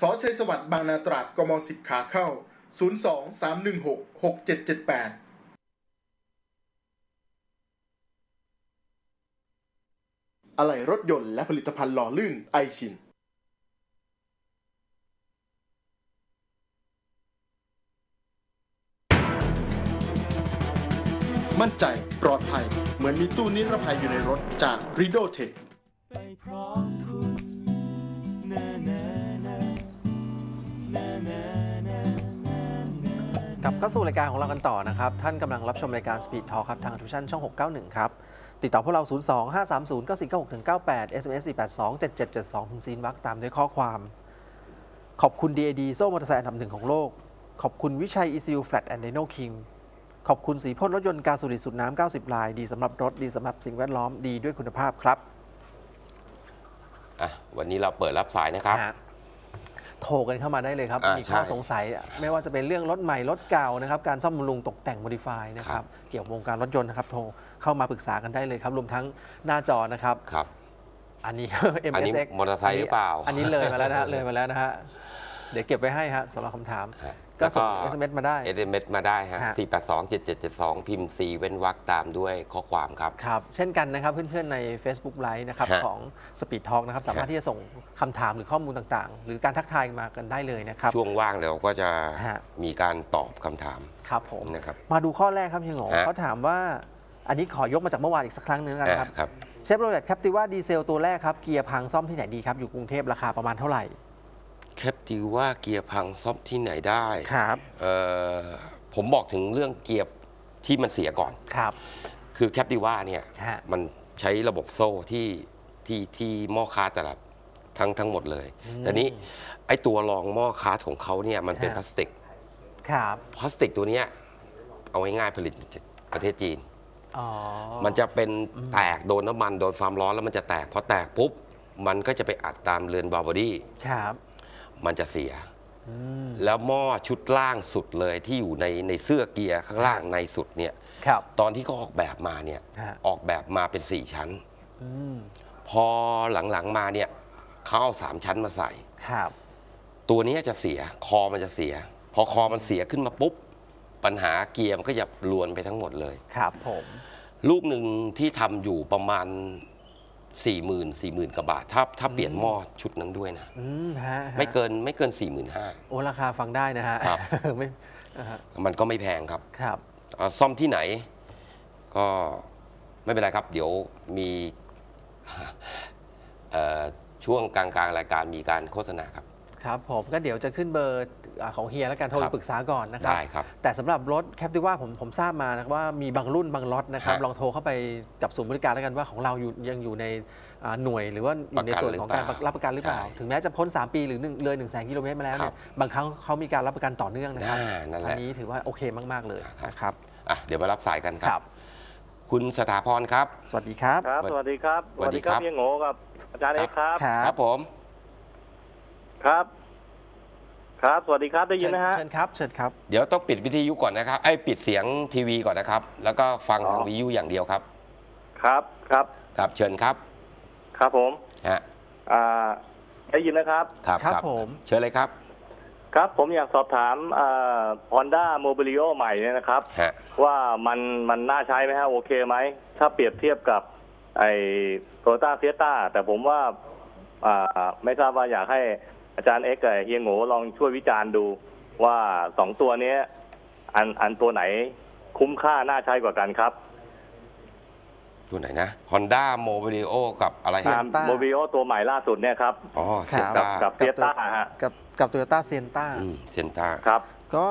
สอชัยสวัสดิ์บางนาตราดกม10ขาเข้า 02 316 6778อะไหล่รถยนต์และผลิตภัณฑ์หล่อลื่นไอชิน มั่นใจปลอดภัย เหมือนมีตู้นิรภัยอยู่ในรถจาก r i d o Tech ไปพ บเข้าสู่รายการของเรากันต่อนะครับ ท่านกำลังรับชมรายการ Speed Talk ครับ ทางทูชั่นช่อง 691 ครับ ติดต่อพวกเรา 02 530 9496 98 SMS 482 7772พิมพ์ซีนวักตามด้วยข้อความ ขอบคุณ DAD โซ่มอเตอร์ไซค์อันดับหนึ่งของโลก ขอบคุณวิชัย ECU Flat and Dino King ขอบคุณสีพ่นรถยนต์กาสูริสุดน้ำ 90 ลาย ดีสำหรับรถ ดีสำหรับสิ่งแวดล้อม ดีด้วยคุณภาพครับ อะวันนี้เราเปิดรับสายนะครับ ฮะ โทรกันเข้ามาได้เลยครับ อ่ามีมีข้อใช่สงสัย ไม่ว่าจะเป็นเรื่องรถใหม่รถเก่านะครับ การซ่อมบำรุงตกแต่งโมดิฟายนะคครัรับบเกี่ยวกับวงการรถยนต์นะครับ โทรเข้ามาปรึกษากันได้เลยครับ รวมทั้งหน้าจอนะครับ ครับ อันนี้ อันนี้ MSX มอเตอร์ไซค์หรือเปล่า อันนี้เลยมาแล้วนะฮะเลยมาแล้วนะฮะ เดี๋ยวเก็บไว้ให้ฮะสำหรับคำถาม ฮะก็ส่ง แล้ว SMS มาได้ SMS มาได้ฮะฮะ482 7772พิมพ์ C เว้นวรรคตามด้วยข้อความครับ ครับ เช่นกันนะครับเพื่อนๆใน Facebook Live นะครับฮะของ Speed Talk นะครับสามารถฮะ ที่จะส่งคำถามหรือข้อมูลต่างๆ หรือการทักทายมากันได้เลยนะครับ ช่วงว่างเดี๋ยวก็จะฮะ มีการตอบคำถามครับผม นะครับ มาดูข้อแรกครับเฮียโง่ฮะ เขาถามว่า อันนี้ขอยกมาจากเมื่อวานอีกสักครั้งหนึงแล้วกันครับ อะครับ Chevrolet Captiva ดีเซลตัวแรกครับ เกียร์พังซ่อมที่ไหนดีครับ อยู่กรุงเทพราคาประมาณเท่าไหร่ Captiva เกียร์พังซ่อมที่ไหนได้ครับเอ่อผมบอกถึงเรื่องเกียร์ที่มันเสียก่อน ครับ คือ Captiva เนี่ยฮะ มันใช้ระบบโซ่ที่ที่ที่หม้อคาร์แต่ละทั้งทั้งหมดเลยแต่นี้ไอ้ตัวรองหม้อคาร์ของเขาเนี่ยมันเป็นฮะ พลาสติก ครับ พลาสติกตัวเนี้ยเอาง่ายๆผลิตจากประเทศจีน อ๋อ มันจะเป็นอืมแตกโดนน้ำมันโดนความร้อนแล้วมันจะแตกพอแตกปุ๊บ มันก็จะไปอัดตามเรือน valve body ครับ มันจะเสียอืมแล้วหม้อชุดล่างสุดเลยที่อยู่ในในเสื้อเกียร์ข้างล่างในสุดเนี่ยครับตอนที่เขาออกแบบมาเนี่ยฮะออกแบบมาเป็น4ชั้นอืมพอหลังๆมาเนี่ยเขาเอาสามชั้นมาใส่ครับตัวเนี้ยจะเสียคอมันจะเสีย พอคอมันเสียขึ้นมาปุ๊บ ปัญหาเกียร์มันก็จะลวนไปทั้งหมดเลยครับ ผม ลูกหนึ่งที่ทำอยู่ประมาณ 4 0 0 0 0 4 0 0 0 0กว่าบาทถ้าถ้าเปลี่ยนหม้อชุดนั้นด้วยนะอืมฮะฮะไม่เกินไม่เกิน4 5 0 0 0โอ้ราคาฟังได้นะฮะครับไม่อ่าฮะมันก็ไม่แพงครับครับเอ่อซ่อมที่ไหน ก็ไม่เป็นไรครับ เดี๋ยวมีเอ่อช่วงกลางๆรายการมีการโฆษณาครับ ครับผมก็เดี๋ยวจะขึ้นเบอร์อ่าของเฮียแล้วกันโทรครับปรึกษาก่อนนะครับได้ครับ แต่สำหรับรถแคปติว่าผมผมทราบมานะครับว่ามีบางรุ่นบางล็อตนะครับฮะลองโทรเข้าไปกับศูนย์บริการแล้วกันว่าของเราอยู่ยังอยู่ในอ่าหน่วยหรือว่าอยู่ในส่วนของการประกันหรือเปล่ารับประกันหรือเปล่าใช่ถึงแม้จะพ้น 3 ปีหรือหนึ่งเลย1นึ่งแสนกิโลเมตรมาแล้วเนี่ครัยบบางครั้งเขามีการรับประกันต่อเนื่องนะครับอ่านั่นแหละอันี้ถือว่าโอเคมาก ๆ เลยครับนะครับอะเดี๋ยวมารับสายกันคครัรับบคุณสถาพรครับสวัสดีครับครับ สวัสดีครับ สวัสดีครับพี่โง่กับอาจารย์เอกครับ ครัครับบผม ครับ ครับ สวัสดีครับได้ยินไหมฮะ เชิญครับเชิญครับ เดี๋ยวต้องปิดวิทยุก่อนนะครับไอ้ยปิดเสียงทีวีก่อนนะครับ แล้วก็ฟังทางอ๋อวิทยุอย่างเดียวครับ ครับครับ ครับเชิญครับครับผม ฮะอ่า ได้ยินนะครับ ครับครับผม เชิญเลยครับครับผมอยากสอบถามอ่า Honda Mobilio ใหม่เนี่ยนะครับ ฮะว่ามันมันน่าใช้ไหมฮะ โอเคไหม ถ้าเปรียบเทียบกับ ไอ้โตโยต้าเฟียต้าแต่ผมว่า อ่า ไม่ทราบว่าอยากให้ อาจารย์เอ็กกับเฮียโง่ลองช่วยวิจารณ์ดูว่าสองตัวเนี้ย อันอันตัวไหนคุ้มค่าน่าใช้กว่ากันครับตัวไหนนะ Honda Mobilio กับอะไรเซียฮะนต้าโมบิโอตัวใหม่ล่าสุดเนี่ยครับ อ๋อครัเซบนต้ากับเฟียต้าฮะกับกับโตโยต้าเซียนต้าอืมเซนต้าครับ ก็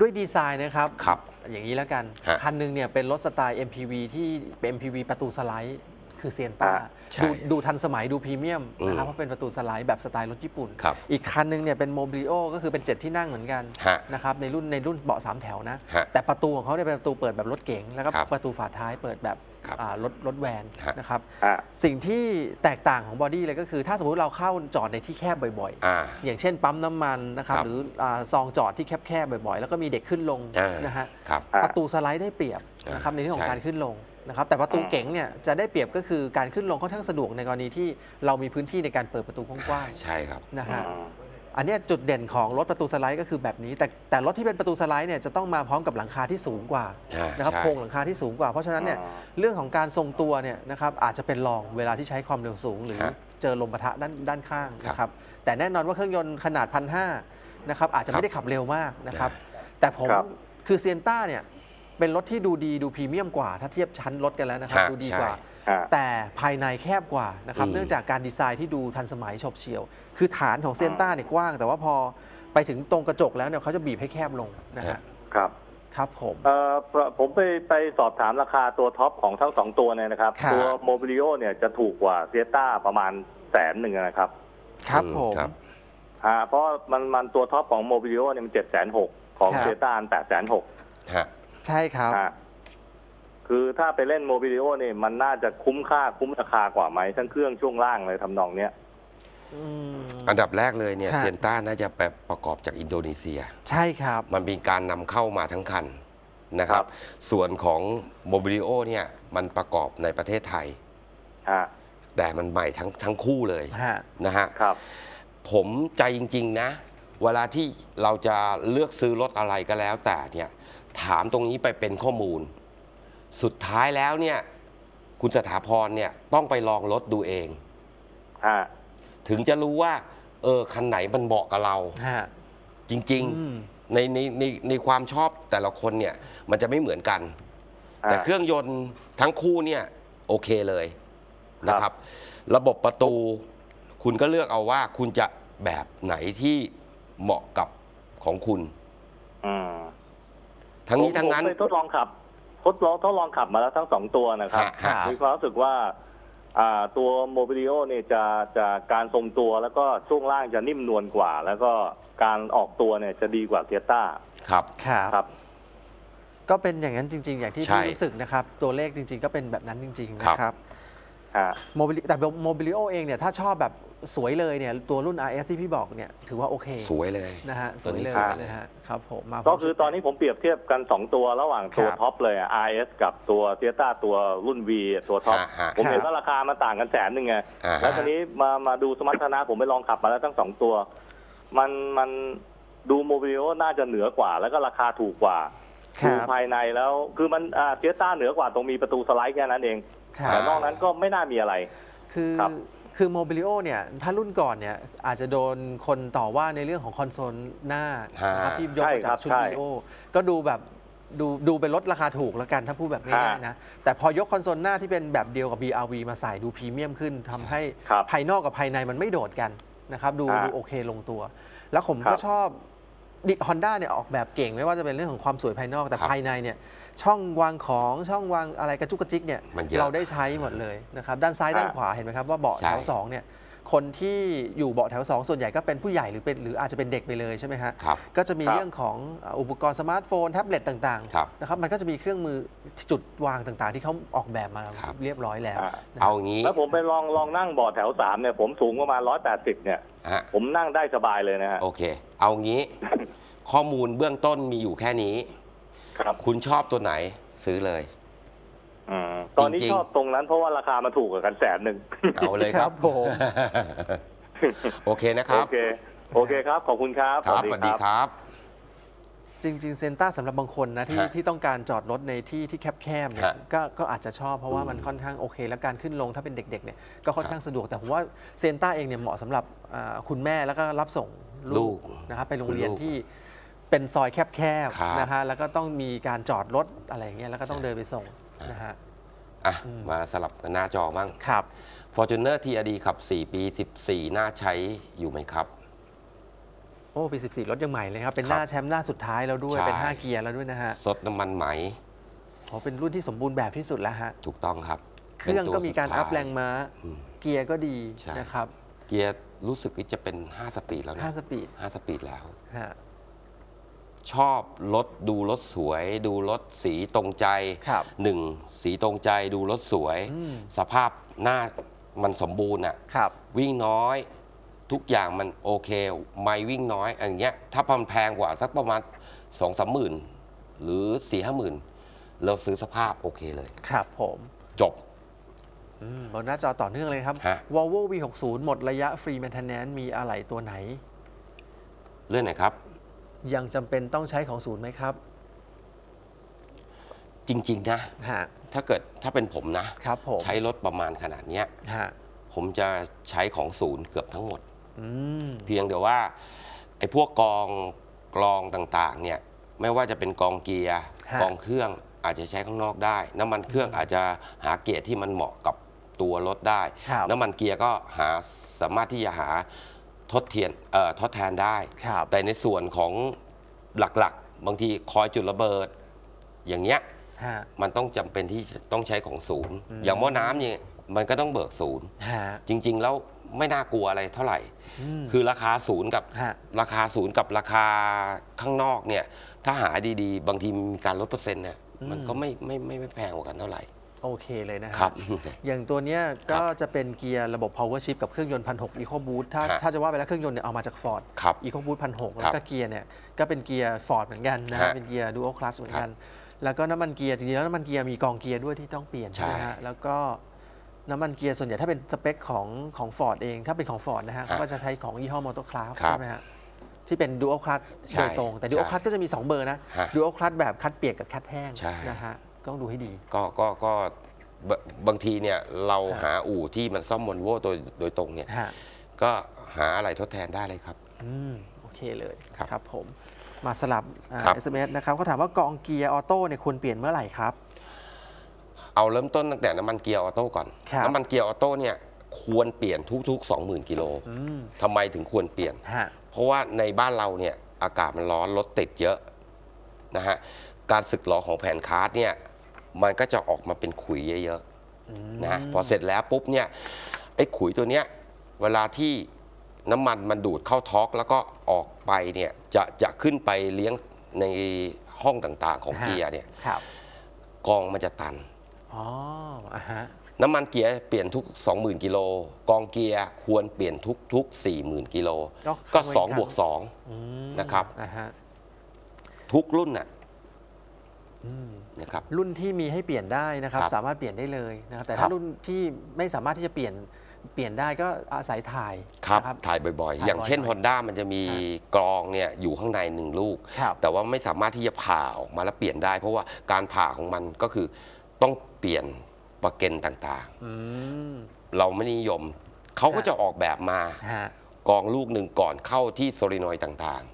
ด้วยดีไซน์นะครับ ครับ อย่างนี้แล้วกัน ฮะคันหนึงเนี่ยเป็นรถสไตล์ MPV ที่เป็น MPV ประตูสไลด์ คือเซียนต้าอ่าใช่ดูดูทันสมัยดูพรีเมียมนะครับอืมเพราะเป็นประตูสไลด์แบบสไตล์รถญี่ปุ่น ครับอีกคันหนึงเนี่ยเป็นโมบิโอก็คือเป็นเจ็ดที่นั่งเหมือนกันฮะนะครับในรุ่นในรุ่นเบาะสามแถวนะ ฮะแต่ประตูของเขาเนี่ยเป็นประตูเปิดแบบรถเก๋งแล้วก็ครับประตูฝาท้ายเปิดแบบครับอ่ารถรถแวนฮะ นะครับอ่า สิ่งที่แตกต่างของบอดี้เลยก็คือ ถ้าสมมติเราเข้าจอดในที่แคบบ่อยๆ อ่า อย่างเช่นปั๊มน้ำมันนะครับครับหรืออาซองจอดที่แคบๆบ่อยๆ แล้วก็มีเด็กขึ้นลงอ่าน นะฮะครับ อ่า ประตูสไลด์ได้เปรียบนะครับอ่าในเรื่องของใช่การขึ้นลง นะครับแต่ประตูอ่าเก๋งเนี่ยจะได้เปรียบก็คือการขึ้นลงค่อนข้างสะดวกในกรณีที่เรามีพื้นที่ในการเปิดประตูกว้างใช่ครับๆนะฮะอืมอันเนี้ยจุดเด่นของรถประตูสไลด์ก็คือแบบนี้ แต่แต่รถที่เป็นประตูสไลด์เนี่ยจะต้องมาพร้อมกับหลังคาที่สูงกว่าอ่านะครับใช่โครงหลังคาที่สูงกว่า เพราะฉะนั้นเนี่ยอ๋อเรื่องของการทรงตัวเนี่ยนะครับอาจจะเป็นรองเวลาที่ใช้ความเร็วสูง หรือฮะเจอลมปะทะด้านด้านข้างครับนะครับแต่แน่นอนว่าเครื่องยนต์ขนาดพันห้านะครับอาจจะครับไม่ได้ขับเร็วมากนะครับได้แต่ผมครับคือเซียนต้าเนี่ย เป็นรถที่ดูดีดูพรีเมียมกว่า ถ้าเทียบชั้นรถกันแล้วนะครับฮะดูดีกว่า ใช่ฮะแต่ภายในแคบกว่านะครับ อืม เนื่องจากการดีไซน์ที่ดูทันสมัยฉบเฉี่ยว คือฐานของเซยนต้าเนี่ยกว้าง แต่ว่าพอไปถึงตรงกระจกแล้วเนี่ยเขาจะบีบให้แคบลงนะฮะครับครับผม เอ่อผมไปไปสอบถามราคาตัวท็อปของทั้งสองตัวเนี่ยนะครับ ครับ ตัว Mobilio เนี่ยจะถูกกว่า Sienta ประมาณแสนหนึ่งนะครับครับอืมผม ครับ ฮะเพราะมันมันตัวท็อปของ Mobilio เนี่ยมันเจ็ดแสนหกของครับ Sienta แปดแสนหก ฮะ ใช่ครับ ฮะคือถ้าไปเล่น Mobilio เนี่ยมันน่าจะคุ้มค่าคุ้มราคากว่าไหมทั้งเครื่องช่วงล่างเลยทำนองเนี้ย อืม อันดับแรกเลยเนี่ยฮะเซียนต้าน่าจะแบบประกอบจากอินโดนีเซีย ใช่ครับ มันมีการนำเข้ามาทั้งคันนะครับส่วนของ Mobilio เนี่ยมันประกอบในประเทศไทย ฮะแต่มันใหม่ทั้งทั้งคู่เลยฮะ นะฮะ ครับ ผมใจจริง ๆ นะ เวลาที่เราจะเลือกซื้อรถอะไรก็แล้วแต่เนี่ย ถามตรงนี้ไปเป็นข้อมูล สุดท้ายแล้วเนี่ย คุณสถาพรเนี่ยต้องไปลองรถดูเอง ฮะถึงจะรู้ว่า เออคันไหนมันเหมาะกับเรา ฮะ จริง อืม ๆ ในในในในความชอบแต่ละคนเนี่ย มันจะไม่เหมือนกัน ฮะ แต่เครื่องยนต์ทั้งคู่เนี่ย โอเคเลยนะคครัรับบระบบประตู คุณก็เลือกเอาว่าคุณจะแบบไหนที่เหมาะกับของคุณ อืม ทั้งนี้ผมทั้งนั้นผมไปทดลองขับทดลองทดลองขับมาแล้วทั้งสองตัวนะครับฮะฮะ มีความรู้สึกว่า อ่าตัว Mobilio เนี่ยจะจะการทรงตัวแล้วก็ช่วงล่างจะนิ่มนวลกว่า แล้วก็การออกตัวเนี่ยจะดีกว่าเทียต้าครับ ครับครับก็เป็นอย่างนั้นจริง ๆ อย่างที่ใช่พี่รู้สึกนะครับ ตัวเลขจริง ๆ ก็เป็นแบบนั้นจริงๆครับนะครับ ฮะ Mobili แต่ Mobilio เองเนี่ยถ้าชอบแบบสวยเลยเนี่ยตัวรุ่น RS ที่พี่บอกเนี่ยถือว่าโอเคสวยเลย นะฮะสวยเลยตัวนี้สวยเลย นะฮะครับผมมาก็คือตอนนี้ผมเปรียบเทียบกันสองตัวระหว่างตัวครับท็อปเลยอะ RS กับตัวเทียต้าตัวรุ่น V ตัวท็อป ฮะฮะผมเห็นครับว่าราคามันต่างกันแสนหนึ่งไง อ่าฮะ แล้วทีนี้มามาดูสมรรถนะผมไปลองขับมาแล้วทั้งสองตัว มันมันดู Mobilio น่าจะเหนือกว่า แล้วก็ราคาถูกกว่าดูครับภายในแล้ว คือมันอ่าเทียต้าเหนือกว่าตรงมีประตูสไลด์แค่นั้นเอง ครับ แต่นอกนั้นก็ไม่น่ามีอะไร คือครับคือ Mobilio เนี่ยถ้ารุ่นก่อนเนี่ยอาจจะโดนคนต่อว่าในเรื่องของคอนโซลหน้าฮะ นะครับที่ยกใช่มาครัจากบชุดใช่วิดีโอก็ดูแบบดูดูเป็นรถราคาถูกแล้วกันถ้าพูดแบบง่ายๆนะ แต่พอยกคอนโซลหน้าที่เป็นแบบเดียวกับ BRV มาใส่ดูพรีเมียมขึ้นทำให้ครับ ภายนอกกับภายในมันไม่โดดกันนะครับดูอ่าดูโอเคลงตัว แล้วผมครัก็บ ชอบดิฮอนด้าเนี่ยออกแบบเก่งไม่ว่าจะเป็นเรื่องของความสวยภายนอกแต่ครับ ภายในเนี่ย ช่องวางของช่องวางอะไรกระจุกกระจิกเนี่ยมันเยอะเราได้ใช้หมดเลยนะครับด้านซ้ายอ่าด้านขวาเห็นไหมครับว่าเบาะใช่แถวสองเนี่ยคนที่อยู่เบาะแถวสองส่วนใหญ่ก็เป็นผู้ใหญ่หรือเป็นหรืออาจจะเป็นเด็กไปเลยใช่ไหมฮะครับก็จะมีครับเรื่องของอ่าอุปกรณ์สมาร์ทโฟนแท็บเล็ตต่างครับๆนะครับมันก็จะมีเครื่องมือจุดวางต่างๆ ที่เขาออกแบบมาครับเรียบร้อยแล้วอ่านะเอาครับงี้แล้วผมไปลองลองนั่งเบาะแถวสามเนี่ยผมสูงประมาณร้อยแปดสิบเนี่ยฮะผมนั่งได้สบายเลยนะฮะโอเค เอางี้ ข้อมูลเบื้องต้นมีอยู่แค่นี้ ครับ คุณชอบตัวไหนซื้อเลย อืมตอนนี้จริงๆ ชอบตรงนั้นเพราะว่าราคามันถูกกว่ากันแสนหนึ่ง เอาเลยครับครับผม โอเคนะครับโอเค โอเคครับ ขอบคุณครับ ครับสวัสดีครับ จริงๆ Sienta สำหรับบางคนนะที่ฮะที่ต้องการจอดรถในที่ที่แคบๆเนี่ยฮะก็ก็อาจจะชอบเพราะว่าอืมมันค่อนข้างโอเค แล้วการขึ้นลงถ้าเป็นเด็กๆเนี่ยก็ค่อนครับสะดวกแต่ผมว่า Sienta เองเนี่ยเหมาะสำหรับอ่าคุณแม่แล้วก็รับส่งลูกลูกนะครับไปโรงเรียนคุณลูก ที่ เป็นซอยแคบครับ ๆนะฮะแล้วก็ต้องมีการจอดรถอะไรอย่างเงี้ยแล้วก็ต้องใช่เดินไปส่งนะฮะ อะอืม มาสลับกันหน้าจอมั่ง ครับ Fortuner TRD ขับ 4 ปี 14น่าใช้อยู่ไหมครับ โอ้ปี14รถยังใหม่เลยครับ เป็นครับน้าแชมป์หน้าสุดท้ายแล้วด้วย ใช่ เป็น 5 เกียร์แล้วด้วยนะฮะซดน้ำมันไหม โอ้เป็นรุ่นที่สมบูรณ์แบบที่สุดแล้วฮะ ถูกต้องครับเครื่องเป็นตัวก็มีการสุดท้ย up แรงม้าอืมเกียร์ก็ดีใช่ นะครับเกียร์รู้สึกว่าจะเป็น 5 speed แล้วนะ5 speed 5 speed แล้ว ฮะ ชอบรถดูรถสวย ดูรถสีตรงใจครับหนึ่งสีตรงใจดูรถสวย อืม สภาพหน้ามันสมบูรณ์อะครับ วิ่งน้อย ทุกอย่างมันโอเค ไม่วิ่งน้อยอันเงี้ย ถ้ามันแพงกว่าสักประมาณสองสามหมื่นหรือสี่ห้าหมื่นเราซื้อสภาพโอเคเลย ครับผมจบ อืมบนหน้าจอต่อเนื่องเลยครับ ฮะ Volvo V60 หมดระยะฟรี maintenance มีอะไรตัวไหน เรื่องไหนครับ ยังจำเป็นต้องใช้ของศูนย์ไหมครับจริง ๆ นะ ฮะถ้าเกิดถ้าเป็นผมนะ ครับผมใช้รถประมาณขนาดเนี้ย ฮะผมจะใช้ของศูนย์เกือบทั้งหมด อืมเพียงแต่ว่าไอ้พวกกองกรองต่างๆ เนี่ย ไม่ว่าจะเป็นกองเกียร์ฮะกองเครื่องอาจจะใช้ข้างนอกได้ น้ำมันเครื่องอาจจะหาเกียร์ที่มันเหมาะกับตัวรถได้ ครับ น้ำมันเกียร์ก็หาสามารถที่จะหา ทดเทียนเอ่อทดแทนได้ ครับ แต่ในส่วนของหลักๆ บางทีคอยจุดระเบิด อย่างเงี้ยฮะ มันต้องจำเป็นที่ต้องใช้ของศูนย์ อืม อย่างหม้อน้ำเนี่ยมันก็ต้องเบิกศูนย์ ฮะจริง ๆ แล้วไม่น่ากลัวอะไรเท่าไหร่ มคือราคาศูนย์กับฮะราคาศูนย์กับราคาข้างนอกเนี่ยถ้าหาดีๆ บางทีมีการลดเปอร์เซ็นต์เนี่ยอืมมันก็ไม่ไม่ไม่ไม่แพงกว่ากันเท่าไหร่ โอเคเลยนะฮะครับอย่างตัวเนี้ยครับก็จะเป็นเกียร์ระบบ power shift กับเครื่องยนต์พันหก EcoBoost ถ้าฮะถ้าจะว่าไปแล้วเครื่องยนต์เนี่ยเอามาจาก Ford ครับ EcoBoost พันหกครับแล้วก็เกียร์เนี่ยก็เป็นเกียร์ Ford เหมือนกันนะฮะฮะเป็นเกียร์ dual clutch เหมือนกันครับแล้วก็น้ำมันเกียร์จริงๆแล้วน้ำมันเกียร์มีกรองเกียร์ด้วยที่ต้องเปลี่ยนใช่ใช่ไหมฮะแล้วก็น้ำมันเกียร์ส่วนใหญ่ถ้าเป็นสเปคของของ Ford เอง ถ้าเป็นของ Ford นะฮะเขาก็จะใช้ของยี่ห้อ Motocraft ครับใช่ไหมฮะที่เป็น dual clutch ใช่โดยตรงแต่ dual ใช่ clutch ก็จะมี2เบอร์นะ ฮะ dual clutch แบบคลัตช์เปียกกับคลัตช์แห้งใช่ นะฮะ ต้องดูให้ดี ก็ก็ก็บางทีเนี่ยเราฮะหาอู่ที่มันซ่อมวอลโวโดยโดยตรงเนี่ย ฮะก็หาอะไรทดแทนได้เลยครับ อืมโอเคเลยครับครับผมมาสลับอ่าครับ SMS นะครับเขาถามว่ากรองเกียร์ออโต้เนี่ยควรเปลี่ยนเมื่อไหร่ครับ เอาเริ่มต้นตั้งแต่น้ำมันเกียร์ออโต้ก่อน ครับ น้ำมันเกียร์ออโต้เนี่ยควรเปลี่ยนทุกๆ 20,000กิโลอืมทำไมถึงควรเปลี่ยน ฮะเพราะว่าในบ้านเราเนี่ยอากาศมันร้อนรถติดเยอะนะฮะการสึกหรอของแผ่นคลัตช์เนี่ย มันก็จะออกมาเป็นขุยเยอะๆนะฮะพอเสร็จแล้วปุ๊บเนี่ยไอ้ขุยตัวเนี้ยเวลาที่น้ำมันมันดูดเข้า torque แล้วก็ออกไปเนี่ยจะจะขึ้นไปเลี้ยงในห้องต่างๆของฮะเกียร์เนี่ยครับกรองมันจะตันอ๋ออะฮะน้ำมันเกียร์เปลี่ยนทุก 20,000กิโลกรองเกียร์ควรเปลี่ยนทุกทุก40,000กิโลก็ครั้ง2บวกอืมนะครับอะฮะ2ทุกรุ่นน่ะอืม นะครับรุ่นที่มีให้เปลี่ยนได้นะครับครับสามารถเปลี่ยนได้เลยนะครับแต่ครัถ้าบรุ่นที่ไม่สามารถที่จะเปลี่ยนเปลี่ยนได้ก็อาศัยถ่ายครับนะถ่ายบ่อยๆถ่ายอย่างเช่นบ่อยๆ Honda มันจะมีฮะกรองเนี่ยอยู่ข้างในหนึ่งลูกครับแต่ว่าไม่สามารถที่จะผ่าออกมาแล้วเปลี่ยนได้ เพราะว่าการผ่าของมันก็คือต้องเปลี่ยนประเก็นต่างอืมๆเราไม่นิยมเขาก็ฮะจะออกแบบมาฮะกรองลูกหนึ่งก่อนเข้าที่ solenoid ต่างอืมๆ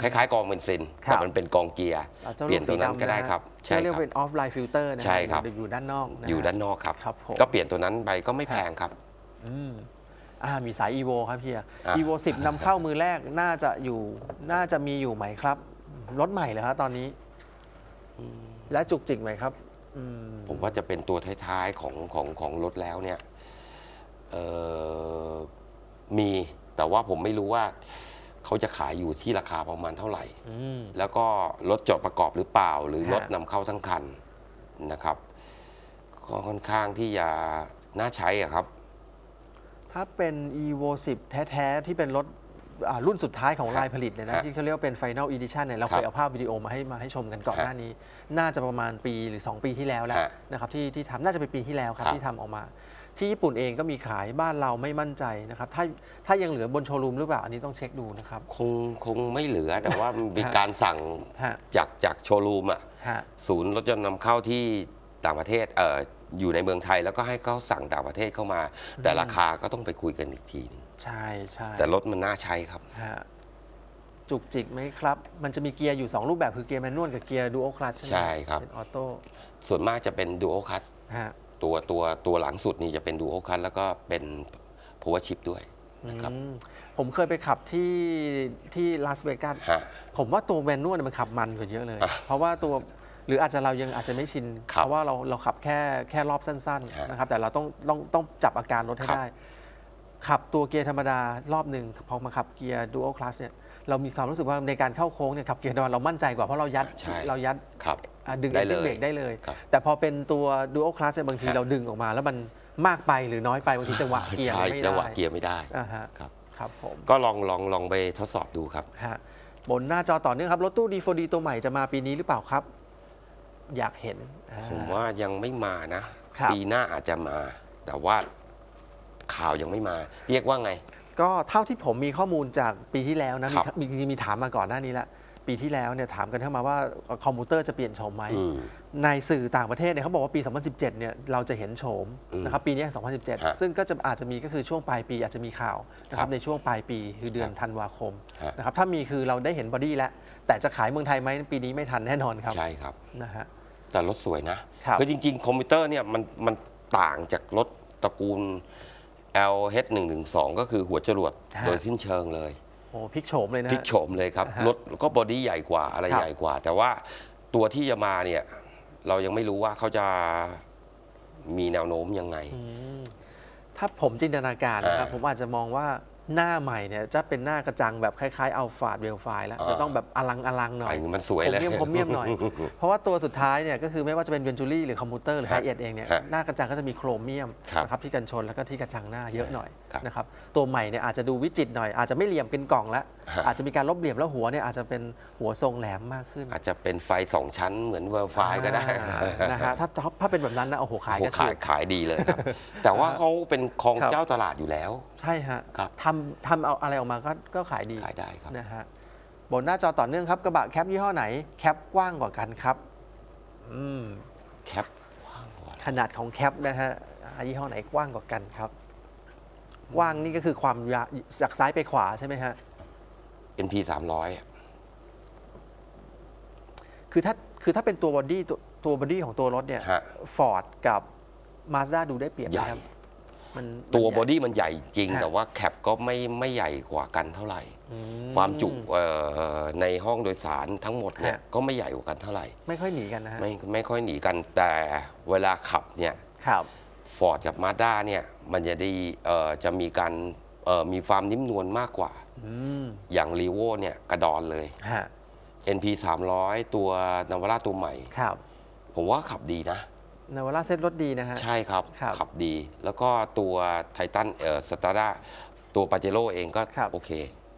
คล้ายๆ กรองเบนซิน ครับแต่มันเป็นกรองเกียร์อาจจะเปลี่ยนตัวนั้นลูสีดำก็ได้ฮะครับ ใช่ที่เรียกครับเป็น offline filter นะฮะใช่ครับ อยู่อยู่ด้านนอกนะฮะ อยู่ด้านนอกครับ ครับผม ก็เปลี่ยนตัวนั้นไปก็ไม่แพงครับ อืมอ่ามีสาย Evo ครับพี่อะ Evo 10นำเข้ามือแรกน่าจะอยู่น่าจะมีอยู่ไหมครับ รถใหม่เลยครับตอนนี้ และจุกจิกไหมครับ อืมผมว่าจะเป็นตัวท้ายๆของของของรถแล้วเนี่ยเอ่อมีแต่ว่าผมไม่รู้ว่า เขาจะขายอยู่ที่ราคาประมาณเท่าไหร่ อืม แล้วก็รถจดประกอบหรือเปล่า หรือฮะ รถนำเข้าทั้งคันนะครับ ก็ค่อนข้างที่จะน่าใช้อะครับ ถ้าเป็น evo 10 แท้ๆ ที่เป็นรถอ่ารุ่นสุดท้ายของฮะลายผลิตเลยนะ ฮะที่เขาเรียกว่าเป็น final edition เนี่ยเราครัเคบยเอาภาพวิดีโอมาให้มาให้ชมกันก่อนฮะหน้านี้ น่าจะประมาณปีหรือ 2 ปีที่แล้วแล้วฮะนะครับที่ที่ทำน่าจะเป็นปีที่แล้วครับ ครับ ที่ทำออกมา ที่ญี่ปุ่นเองก็มีขายบ้านเราไม่มั่นใจนะครับ ถ้าถ้ายังเหลือบนโชว์รูมหรือเปล่าอันนี้ต้องเช็คดูนะครับ คงคงไม่เหลือแต่ว่ามีการสั่งฮะ จากจากโชว์รูมอะฮะ ศูนย์รถยนต์นำเข้าที่ต่างประเทศเอ่ออยู่ในเมืองไทยแล้วก็ให้เขาสั่งต่างประเทศเข้ามา แต่ราคาก็ต้องไปคุยกันอีกทีหนึงใช่ใช่แต่รถมันน่าใช้ครับ ฮะจุกจิกไหมครับ มันจะมีเกียร์อยู่ 2 รูปแบบคือเกียร์ manual กับเกียร์ duo clutch ใช่ไหมใช่ครับ เป็นออโต้ส่วนมากจะเป็น duo clutch ฮะ ตัวตัวตัวหลังสุดนี่จะเป็น duo clutch แล้วก็เป็น power shift ด้วยนะครับอืมผมเคยไปขับที่ที่ลาสเวกัสฮะ ผมว่าตัว manual เนี่ยมันขับมันกว่าเยอะเลย อะเพราะว่าตัวหรืออาจจะเรายังอาจจะไม่ชิน ครับเพราะว่าเราเราขับแค่แค่รอบสั้นฮะๆนะครับแต่เราต้องต้องต้องจับอาการรถให้ครับ ได้ ขับตัวเกียร์ธรรมดารอบหนึ่งพอมาขับเกียร์ duo clutch เนี่ย เรามีความรู้สึกว่าในการเข้าโค้งเนี่ยขับเกียร์ธรรมดาเรามั่นใจกว่าเพราะเรายัดใช่ เรายัดครับ อะดึงได้เอนจินเลยเบรกได้เลย ครับแต่พอเป็นตัว duo clutch เนี่ยบางทีฮะเราดึงออกมา แล้วมันมากไปหรือน้อยไปบางทีจังหวะเกียร์ใช่ไม่ได้จังหวะเกียร์ไม่ได้ อ่าฮะครับ ครับผม ก็ลองลองลองไปทดสอบดูครับ ฮะบนหน้าจอต่อเนื่องครับ รถตู้ D4D ตัวใหม่จะมาปีนี้หรือเปล่าครับ อยากเห็นอ่าผมว่ายังไม่มานะ ครับ ปีหน้าอาจจะมา แต่ว่าข่าวยังไม่มา เรียกว่าไง ก็เท่าที่ผมมีข้อมูลจากปีที่แล้วนะครับมีมีมีถามมาก่อนหน้านี้ละปีที่แล้วเนี่ยถามกันเข้ามาว่า Commuter จะเปลี่ยนโฉมไหมอืมในสื่อต่างประเทศเนี่ยเขาบอกว่าปี 2017 เนี่ยเราจะเห็นโฉมอืมนะครับปีนี้ฮะ2017 ซึ่งก็จะอาจจะมีก็คือช่วงปลายปีอาจจะมีข่าวนะครับครับในช่วงปลายปีคือเดือนครับธันวาคมฮะนะครับถ้ามีคือเราได้เห็น body แล้ว แต่จะขายเมืองไทยไหมปีนี้ไม่ทันแน่นอนครับ ใช่ครับนะฮะแต่รถสวยนะครับอจริง ๆ Commuter เนี่ยมันมันต่างจากรถตระกูล LH 1 1 2 ก็คือหัวจรวดฮะ โดยสิ้นเชิงเลยโอ้พลิกโฉมเลยนะพลิกฮะโฉมเลยครับอ่าฮะ รถก็ body ใหญ่กว่าอะไรครับ ใหญ่กว่า แต่ว่าตัวที่จะมาเนี่ย เรายังไม่รู้ว่าเขาจะมีแนวโน้มยังไง อืมถ้าผมจินตนาการนะครับ อ่าผมอาจจะมองว่า หน้าใหม่เนี่ยจะเป็นหน้ากระจังแบบคล้ายๆ Alphard Vellfire แล้วอ่าจะต้องแบบอลังอลังหน่อยไอ้มันสวยผมเลยเมียมผมเมียมหน่อย เพราะว่าตัวสุดท้ายเนี่ยก็คือไม่ว่าจะเป็นเวนจูรี่หรือคอมพิวเตอร์หรือไฮฮะเอ็ดเองเนี่ยฮะหน้ากระจังก็จะมีโครเมียมครับนะครับที่กันชนแล้วก็ที่กระจังหน้าเยอะหน่อยครับนะครับตัวใหม่เนี่ยอาจจะดูวิจิตรหน่อยอาจจะไม่เหลี่ยมเป็นกล่องแล้วฮะอาจจะมีการลบเหลี่ยมแล้วหัวเนี่ยอาจจะเป็นหัวทรงแหลมมากขึ้น อาจจะเป็นไฟสองชั้นเหมือนเวลไฟก็ได้อ่านะฮะถ้าถ้าถ้าเป็นแบบนั้นนะโอ้โหขายโอ้กระขายฉูดขายดีเลยครับแต่ว่าเขาเป็นครองครับเจ้าตลาดอยู่แล้ว ใช่ฮะครับทำทำเอาอะไรออกมาก็ก็ขายดีขายได้ครับนะฮะบนหน้าจอต่อเนื่องครับกระบะ cab ยี่ห้อไหน cab กว้างกว่ากันครับอืม cab กว้างกว่าขนาดของ cab นะฮะอ่ายี่ห้อไหนกว้างกว่ากันครับกว้างนี่ก็คือความยาวจากซ้ายไปขวาใช่ไหมฮะ NP 300คือถ้าคือถ้าเป็นตัว body ตัวตัว body ของตัวรถเนี่ยฮะฟอร์ดกับมาสด้าดูได้เปรียบใหญ่นะครับ มันตัวมันใหญ่บอดี้มันใหญ่จริงฮะแต่ว่าแคปก็ไม่ไม่ใหญ่กว่ากันเท่าไหร่อืความจุเอ่อในห้องโดยสารทั้งหมดเนี่ยฮะก็ไม่ใหญ่กว่ากันเท่าไหร่ ไม่ค่อยหนีกันนะฮะไม่ไม่ค่อยหนีกันแต่เวลาขับเนี่ยครับฟอร์ดกับมาด้าเนี่ยมันจะดีเอ่อจะมีการเอ่อมีความนิ่มนวลมากกว่าอืมอย่างรีโวเนี่ยกระดอนเลยฮะ NP 300 ตัวนาวาร่าตัวใหม่ครับผมว่าขับดีนะ Navara set รถดีนะฮะ ใช่ครับ ครับ ขับดี แล้วก็ตัว Triton เอ่อ Strada ตัว Pajero เองก็ครับโอเค